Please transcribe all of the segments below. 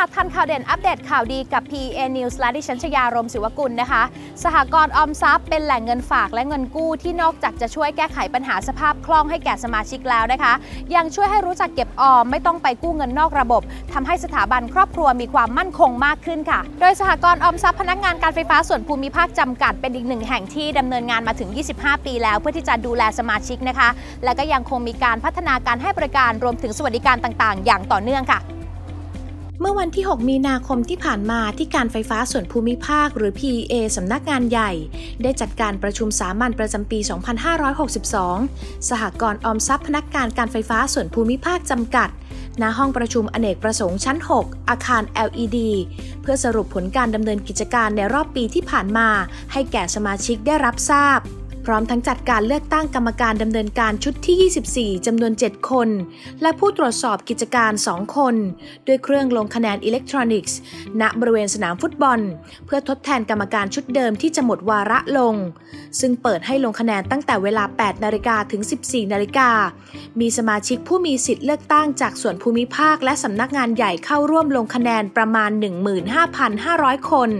อนข่าวเด่นอัปเดตข่าวดีกับ PA News และดิฉันชยารมศิวกุลนะคะ สหกรณ์ออมทรัพย์เป็นแหล่งเงินฝากและเงินกู้ที่นอกจากจะช่วยแก้ไขปัญหาสภาพคล่องให้แก่สมาชิกแล้วนะคะ ยังช่วยให้รู้จักเก็บออมไม่ต้องไปกู้เงินนอกระบบทำให้สถาบันครอบครัวมีความมั่นคงมากขึ้นค่ะ โดยสหกรณ์ออมทรัพย์พนักงานการไฟฟ้าส่วนภูมิภาคจำกัดเป็นอีกหนึ่งแห่งที่ดำเนินงานมาถึง 25 ปีแล้ว เพื่อที่จะดูแลสมาชิกนะคะ และก็ยังคงมีการพัฒนาการให้บริการรวมถึงสวัสดิการต่าง ๆ อย่างต่อเนื่องค่ะ เมื่อวันที่ 6 มีนาคมที่ผ่านมาที่การไฟฟ้าส่วนภูมิภาค หรือ PEA สำนักงานใหญ่ ได้จัดการประชุมสามัญประจำปี 2562 สหกรณ์ออมทรัพย์พนักงานการไฟฟ้าส่วนภูมิภาคจำกัด ณ ห้องประชุมอเนกประสงค์ชั้น 6 อาคาร LED เพื่อสรุปผลการดำเนินกิจการในรอบปีที่ผ่านมา ให้แก่สมาชิกได้รับทราบ พร้อมทั้งจัดการเลือกตั้งกรรมการดำเนินการชุดที่ 24 จำนวน 7 คน และผู้ตรวจสอบกิจการ 2 คน ด้วยเครื่องลงคะแนนอิเล็กทรอนิกส์ ณบริเวณสนามฟุตบอล เพื่อทดแทนกรรมการชุดเดิมที่จะหมดวาระลง ซึ่งเปิดให้ลงคะแนนตั้งแต่เวลา 8 นาฬิกาถึง 14 นาฬิกา มีสมาชิกผู้มีสิทธิ์เลือกตั้งจากส่วนภูมิภาค และสำนักงานใหญ่เข้าร่วมลงคะแนนประมาณ 15,500 คน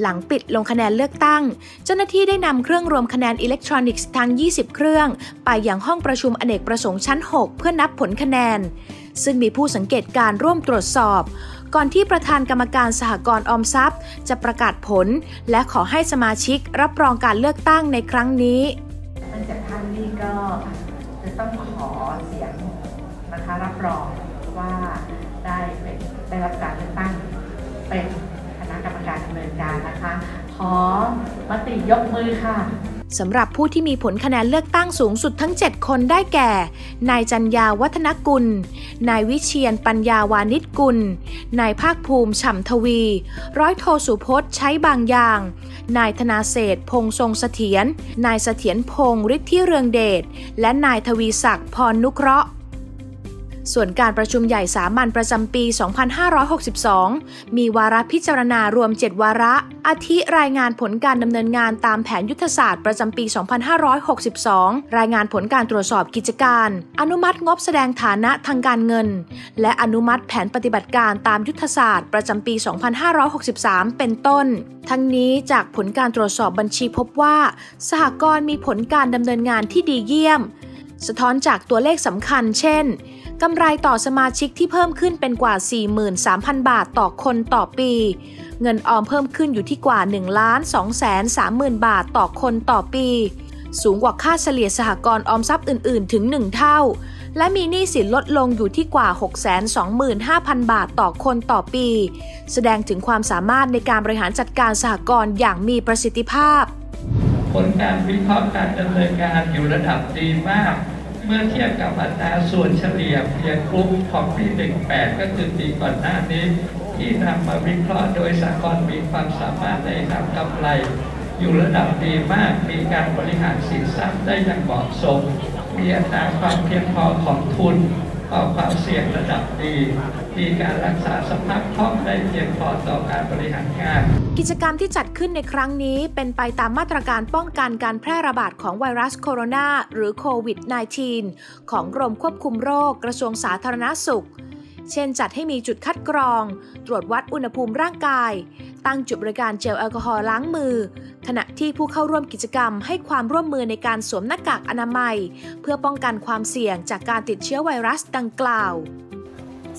หลังปิดลงคะแนนเลือกตั้ง เจ้าหน้าที่ได้นำเครื่องรวมคะแนนอิเล็กทรอนิกส์ทั้ง 20 เครื่อง ไปยังห้องประชุมอเนกประสงค์ชั้น 6 เพื่อนับผลคะแนน ซึ่งมีผู้สังเกตการร่วมตรวจสอบ ก่อนที่ประธานกรรมการสหกรณ์ออมทรัพย์ จะประกาศผล และขอให้สมาชิกรับรองการเลือกตั้งในครั้งนี้ทั้งเจ็ดท่านนี่ก็จะต้องขอเสียงนะคะรับรองว่าได้เป็นได้รับการเลือกตั้งเป็น การดำเนินการนะคะ ขอมติยกมือค่ะสำหรับผู้ที่มีผลคะแนนเลือกตั้งสูงสุดทั้ง 7 คนได้แก่ นายจันยาวัฒนกุล นายวิเชียนปัญญาวานิชกุล นายภาคภูมิฉ่ำทวี ร้อยโทสุพจน์ใช้บางอย่าง นายธนาเศษพงทรงเสถียร นายเสถียรพงฤทธิเรืองเดช และนายทวีศักดิ์พรนุเคราะห์ ส่วนการประชุมใหญ่สามัญประจำปี 2562 มีวาระพิจารณารวม 7 วาระ อาทิรายงานผลการดำเนินงานตามแผนยุทธศาสตร์ประจำปี 2562 รายงานผลการตรวจสอบกิจการ อนุมัติงบแสดงฐานะทางการเงิน และอนุมัติแผนปฏิบัติการตามยุทธศาสตร์ประจำปี 2563 เป็นต้น ทั้งนี้จากผลการตรวจสอบบัญชีพบว่า สหกรณ์มีผลการดำเนินงานที่ดีเยี่ยม สะท้อนจากตัวเลขสำคัญ เช่น กำไรต่อสมาชิกที่เพิ่มขึ้นเป็นกว่า 43,000 บาทต่อคนต่อปี เงินออมเพิ่มขึ้นอยู่ที่กว่า 1,230,000 บาทต่อคนต่อปี สูงกว่าค่าเฉลี่ยสหกรณ์ออมทรัพย์อื่น ๆ ถึง 1 เท่า และมีหนี้สินลดลงอยู่ที่กว่า 625,000 บาทต่อคนต่อปี แสดงถึงความสามารถในการบริหารจัดการสหกรณ์อย่างมีประสิทธิภาพ ผลการวิเคราะห์การดำเนินการอยู่ระดับดีมาก เมื่อเทียบกับอัตราส่วนเฉลี่ยเพียงกลุ่มของปี 18 ก็คือปีก่อนหน้านี้ ที่นำมาวิเคราะห์โดยสากลมีความสามารถในทำกำไร อยู่ระดับดีมาก มีการบริหารสินทรัพย์ได้อย่างเหมาะสมมีอัตราความเพียงพอของทุนต่อความเสี่ยงระดับดี มีการรักษาสภาพคล่องได้เพียงพอต่อการบริหารงาน กิจกรรมที่จัดขึ้นในครั้งนี้เป็นไปตามมาตรการป้องกันการแพร่ระบาดของไวรัสโคโรนาหรือโควิด -19 ของกรมควบคุมโรคกระทรวงสาธารณสุข เช่นจัดให้มีจุดคัดกรอง ตรวจวัดอุณหภูมิร่างกาย ตั้งจุดบริการเจลแอลกอฮอล์ล้างมือ ขณะที่ผู้เข้าร่วมกิจกรรมให้ความร่วมมือในการสวมหน้ากากอนามัย เพื่อป้องกันความเสี่ยงจากการติดเชื้อไวรัสดังกล่าว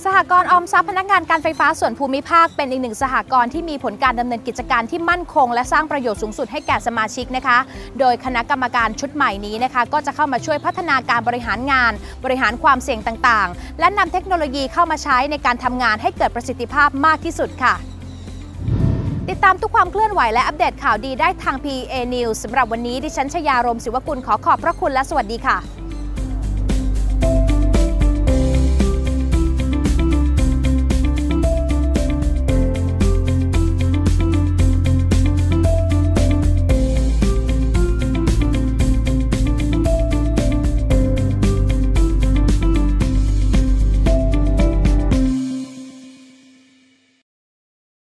สหกรณ์ออมทรัพย์พนักงานการไฟฟ้าส่วนภูมิภาคเป็นอีกหนึ่งสหกรณ์ที่มีผลการดำเนินกิจการที่มั่นคง และสร้างประโยชน์สูงสุดให้แก่สมาชิกนะคะ โดยคณะกรรมการชุดใหม่นี้นะคะ ก็จะเข้ามาช่วยพัฒนาการบริหารงาน บริหารความเสี่ยงต่างๆ และนำเทคโนโลยีเข้ามาใช้ในการทำงานให้เกิดประสิทธิภาพมากที่สุดค่ะติดตามทุกความเคลื่อนไหวและอัปเดตข่าวดีได้ทาง PA News สำหรับวันนี้ดิฉันชยารมศิวกุลขอขอบพระคุณและสวัสดีค่ะ